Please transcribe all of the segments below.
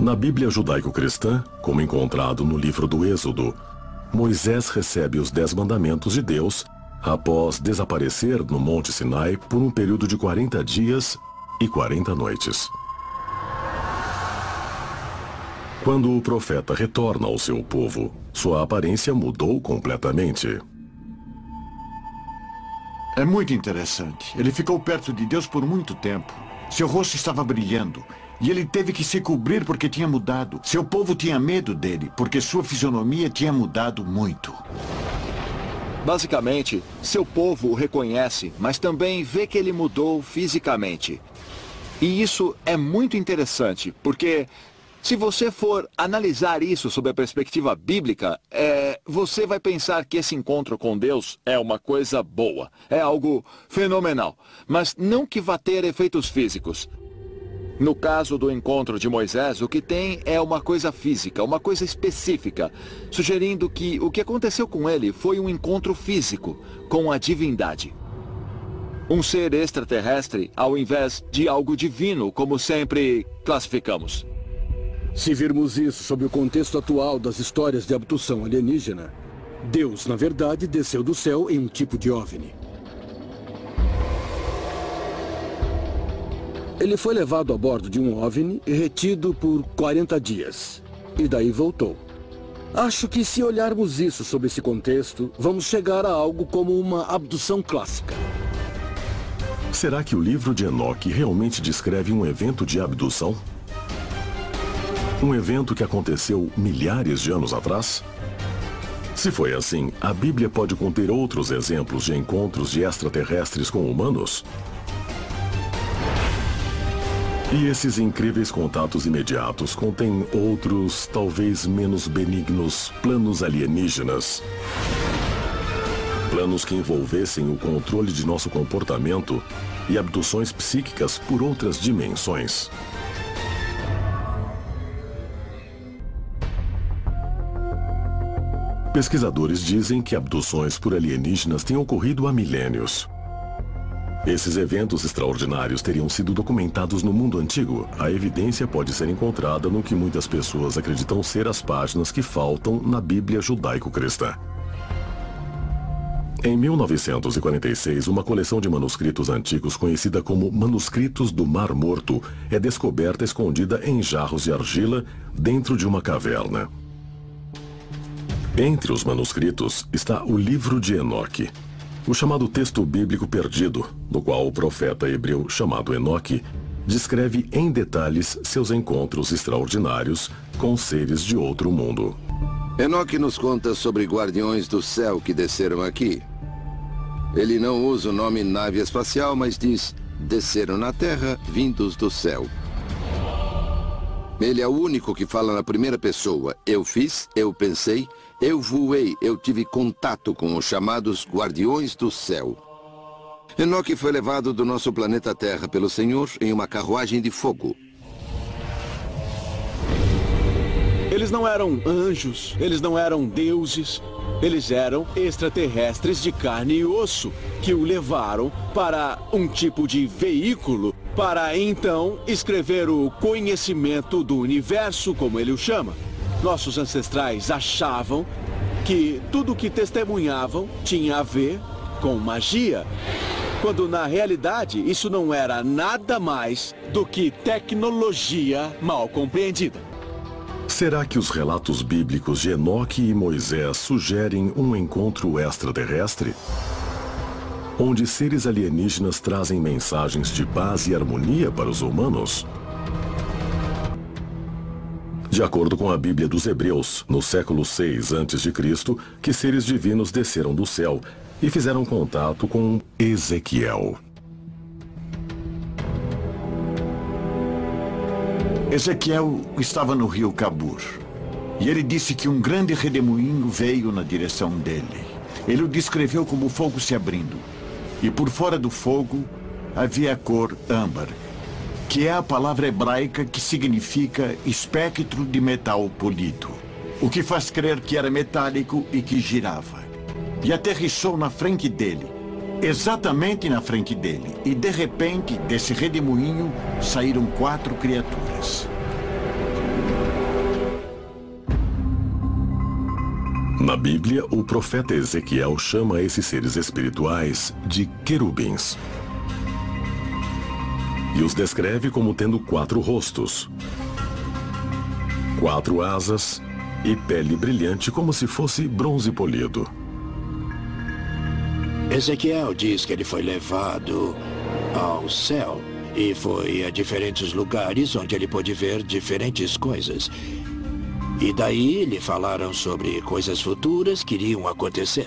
Na Bíblia judaico-cristã, como encontrado no livro do Êxodo, Moisés recebe os Dez Mandamentos de Deus após desaparecer no Monte Sinai por um período de 40 dias e 40 noites. Quando o profeta retorna ao seu povo, sua aparência mudou completamente. É muito interessante. Ele ficou perto de Deus por muito tempo. Seu rosto estava brilhando e ele teve que se cobrir porque tinha mudado. Seu povo tinha medo dele, porque sua fisionomia tinha mudado muito. Basicamente, seu povo o reconhece, mas também vê que ele mudou fisicamente. E isso é muito interessante, porque se você for analisar isso sob a perspectiva bíblica, é, você vai pensar que esse encontro com Deus é uma coisa boa, é algo fenomenal, mas não que vá ter efeitos físicos. No caso do encontro de Moisés, o que tem é uma coisa física, uma coisa específica, sugerindo que o que aconteceu com ele foi um encontro físico com a divindade. Um ser extraterrestre ao invés de algo divino, como sempre classificamos. Se virmos isso sob o contexto atual das histórias de abdução alienígena, Deus, na verdade, desceu do céu em um tipo de OVNI. Ele foi levado a bordo de um OVNI e retido por 40 dias. E daí voltou. Acho que se olharmos isso sob esse contexto, vamos chegar a algo como uma abdução clássica. Será que o livro de Enoque realmente descreve um evento de abdução? Um evento que aconteceu milhares de anos atrás? Se foi assim, a Bíblia pode conter outros exemplos de encontros de extraterrestres com humanos? E esses incríveis contatos imediatos contêm outros, talvez menos benignos, planos alienígenas. Planos que envolvessem o controle de nosso comportamento e abduções psíquicas por outras dimensões. Pesquisadores dizem que abduções por alienígenas têm ocorrido há milênios. Esses eventos extraordinários teriam sido documentados no mundo antigo. A evidência pode ser encontrada no que muitas pessoas acreditam ser as páginas que faltam na Bíblia judaico-cristã. Em 1946, uma coleção de manuscritos antigos conhecida como Manuscritos do Mar Morto é descoberta escondida em jarros de argila dentro de uma caverna. Entre os manuscritos está o Livro de Enoque, o chamado texto bíblico perdido, no qual o profeta hebreu chamado Enoque descreve em detalhes seus encontros extraordinários com seres de outro mundo. Enoque nos conta sobre guardiões do céu que desceram aqui. Ele não usa o nome nave espacial, mas diz desceram na terra vindos do céu. Ele é o único que fala na primeira pessoa. Eu fiz, eu pensei, eu voei, eu tive contato com os chamados Guardiões do Céu. Enoque foi levado do nosso planeta Terra pelo Senhor em uma carruagem de fogo. Eles não eram anjos, eles não eram deuses, eles eram extraterrestres de carne e osso que o levaram para um tipo de veículo para então escrever o conhecimento do universo, como ele o chama. Nossos ancestrais achavam que tudo que testemunhavam tinha a ver com magia, quando na realidade isso não era nada mais do que tecnologia mal compreendida. Será que os relatos bíblicos de Enoque e Moisés sugerem um encontro extraterrestre? Onde seres alienígenas trazem mensagens de paz e harmonia para os humanos? De acordo com a Bíblia dos Hebreus, no século 6 a.C., que seres divinos desceram do céu e fizeram contato com Ezequiel. Ezequiel estava no rio Cabur. E ele disse que um grande redemoinho veio na direção dele. Ele o descreveu como fogo se abrindo. E por fora do fogo havia a cor âmbar, que é a palavra hebraica que significa espectro de metal polido, o que faz crer que era metálico e que girava. E aterrissou na frente dele, exatamente na frente dele, e de repente, desse redemoinho, saíram quatro criaturas. Na Bíblia, o profeta Ezequiel chama esses seres espirituais de querubins. E os descreve como tendo quatro rostos, quatro asas e pele brilhante como se fosse bronze polido. Ezequiel diz que ele foi levado ao céu e foi a diferentes lugares onde ele pôde ver diferentes coisas. E daí lhe falaram sobre coisas futuras que iriam acontecer.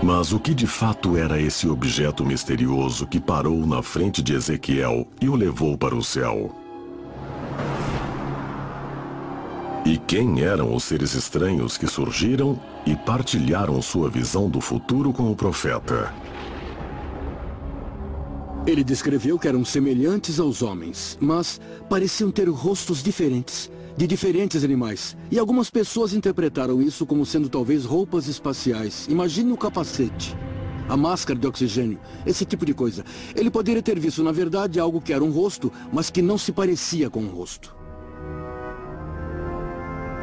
Mas o que de fato era esse objeto misterioso que parou na frente de Ezequiel e o levou para o céu? E quem eram os seres estranhos que surgiram e partilharam sua visão do futuro com o profeta? Ele descreveu que eram semelhantes aos homens, mas pareciam ter rostos diferentes, de diferentes animais. E algumas pessoas interpretaram isso como sendo talvez roupas espaciais. Imagine o capacete, a máscara de oxigênio, esse tipo de coisa. Ele poderia ter visto, na verdade, algo que era um rosto, mas que não se parecia com um rosto.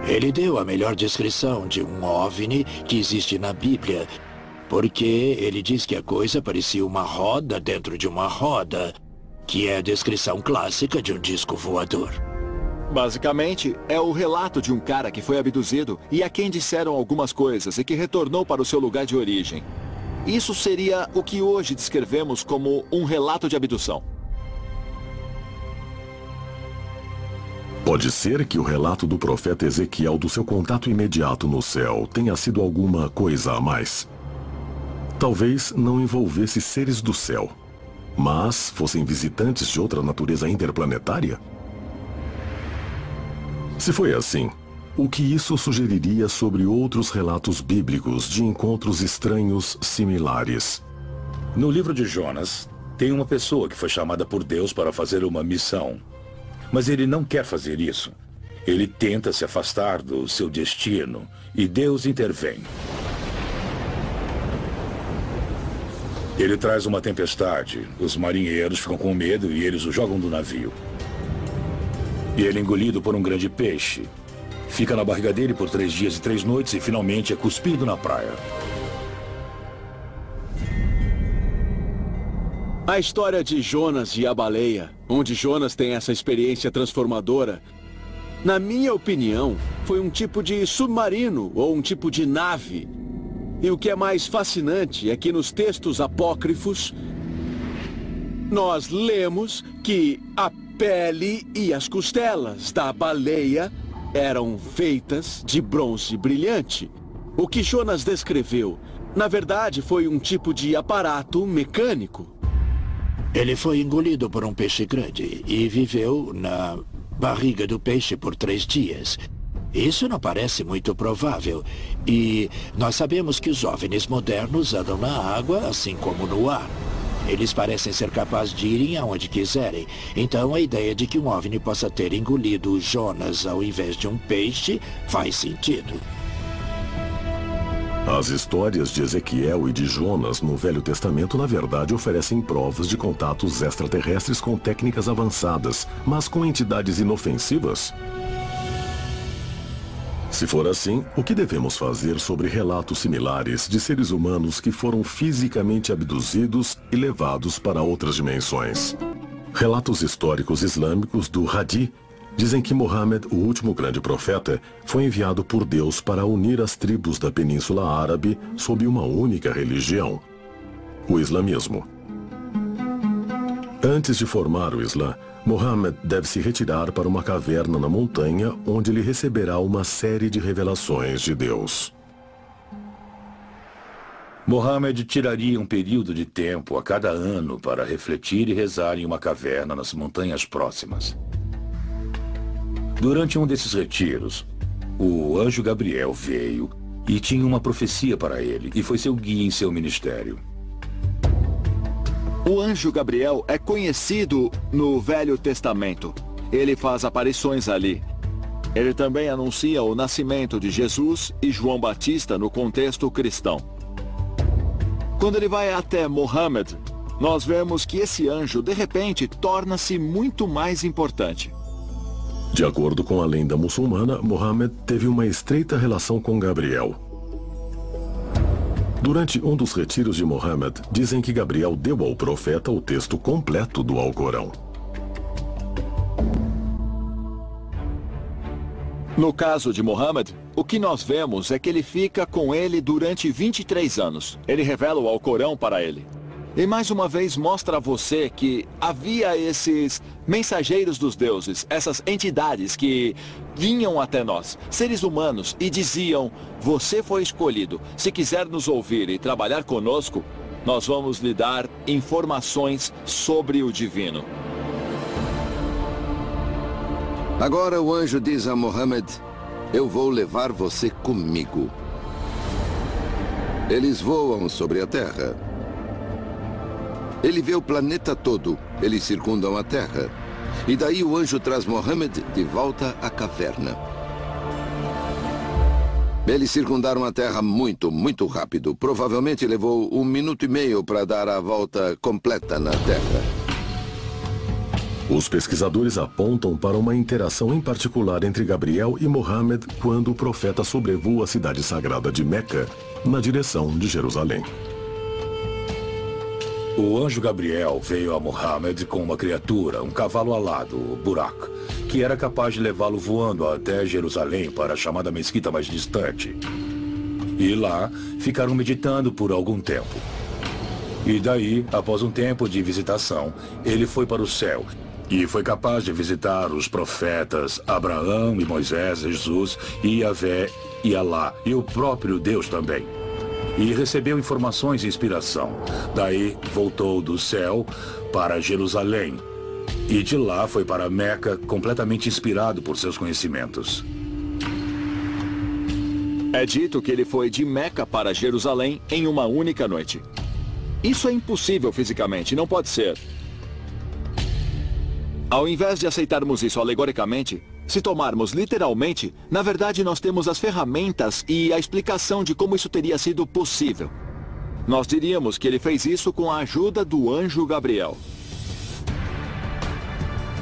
Ele deu a melhor descrição de um OVNI que existe na Bíblia, porque ele diz que a coisa parecia uma roda dentro de uma roda, que é a descrição clássica de um disco voador. Basicamente, é o relato de um cara que foi abduzido e a quem disseram algumas coisas e que retornou para o seu lugar de origem. Isso seria o que hoje descrevemos como um relato de abdução. Pode ser que o relato do profeta Ezequiel do seu contato imediato no céu tenha sido alguma coisa a mais. Talvez não envolvesse seres do céu, mas fossem visitantes de outra natureza interplanetária? Se foi assim, o que isso sugeriria sobre outros relatos bíblicos de encontros estranhos similares? No livro de Jonas, tem uma pessoa que foi chamada por Deus para fazer uma missão. Mas ele não quer fazer isso. Ele tenta se afastar do seu destino e Deus intervém. Ele traz uma tempestade, os marinheiros ficam com medo e eles o jogam do navio. E ele é engolido por um grande peixe. Fica na barriga dele por três dias e três noites e finalmente é cuspido na praia. A história de Jonas e a baleia, onde Jonas tem essa experiência transformadora, na minha opinião, foi um tipo de submarino ou um tipo de nave. E o que é mais fascinante é que nos textos apócrifos, nós lemos que a pele e as costelas da baleia eram feitas de bronze brilhante. O que Jonas descreveu, na verdade, foi um tipo de aparato mecânico. Ele foi engolido por um peixe grande e viveu na barriga do peixe por três dias. Isso não parece muito provável. E nós sabemos que os OVNIs modernos andam na água, assim como no ar. Eles parecem ser capazes de irem aonde quiserem. Então a ideia de que um OVNI possa ter engolido o Jonas ao invés de um peixe faz sentido. As histórias de Ezequiel e de Jonas no Velho Testamento, na verdade, oferecem provas de contatos extraterrestres com técnicas avançadas, mas com entidades inofensivas. Se for assim, o que devemos fazer sobre relatos similares de seres humanos que foram fisicamente abduzidos e levados para outras dimensões? Relatos históricos islâmicos do Hadi Dizem que Mohammed, o último grande profeta, foi enviado por Deus para unir as tribos da Península Árabe sob uma única religião, o islamismo. Antes de formar o Islã, Mohammed deve se retirar para uma caverna na montanha onde ele receberá uma série de revelações de Deus. Mohammed tiraria um período de tempo a cada ano para refletir e rezar em uma caverna nas montanhas próximas. Durante um desses retiros, o anjo Gabriel veio e tinha uma profecia para ele e foi seu guia em seu ministério. O anjo Gabriel é conhecido no Velho Testamento. Ele faz aparições ali. Ele também anuncia o nascimento de Jesus e João Batista no contexto cristão. Quando ele vai até Mohammed, nós vemos que esse anjo, de repente, torna-se muito mais importante. De acordo com a lenda muçulmana, Mohammed teve uma estreita relação com Gabriel. Durante um dos retiros de Mohammed, dizem que Gabriel deu ao profeta o texto completo do Alcorão. No caso de Mohammed, o que nós vemos é que ele fica com ele durante 23 anos. Ele revela o Alcorão para ele. E mais uma vez mostra a você que havia esses mensageiros dos deuses, essas entidades que vinham até nós, seres humanos, e diziam: Você foi escolhido. Se quiser nos ouvir e trabalhar conosco, nós vamos lhe dar informações sobre o divino. Agora o anjo diz a Mohammed: Eu vou levar você comigo. Eles voam sobre a Terra. Ele vê o planeta todo. Eles circundam a Terra. E daí o anjo traz Mohammed de volta à caverna. Eles circundaram a Terra muito, muito rápido. Provavelmente levou um minuto e meio para dar a volta completa na Terra. Os pesquisadores apontam para uma interação em particular entre Gabriel e Mohammed quando o profeta sobrevoa a cidade sagrada de Meca, na direção de Jerusalém. O anjo Gabriel veio a Muhammad com uma criatura, um cavalo alado, o Burak, que era capaz de levá-lo voando até Jerusalém para a chamada mesquita mais distante. E lá ficaram meditando por algum tempo. E daí, após um tempo de visitação, ele foi para o céu e foi capaz de visitar os profetas Abraão e Moisés, Jesus e Yahvé e Alá, e o próprio Deus também e recebeu informações e inspiração. Daí voltou do céu para Jerusalém e de lá foi para Meca completamente inspirado por seus conhecimentos. É dito que ele foi de Meca para Jerusalém em uma única noite. Isso é impossível fisicamente, não pode ser. Ao invés de aceitarmos isso alegoricamente, se tomarmos literalmente, na verdade nós temos as ferramentas e a explicação de como isso teria sido possível. Nós diríamos que ele fez isso com a ajuda do anjo Gabriel.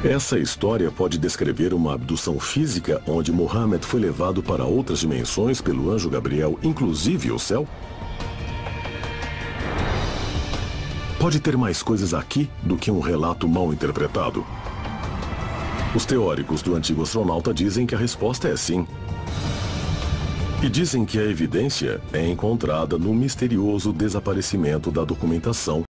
Essa história pode descrever uma abdução física onde Mohammed foi levado para outras dimensões pelo anjo Gabriel, inclusive o céu? Pode ter mais coisas aqui do que um relato mal interpretado? Os teóricos do antigo astronauta dizem que a resposta é sim. E dizem que a evidência é encontrada no misterioso desaparecimento da documentação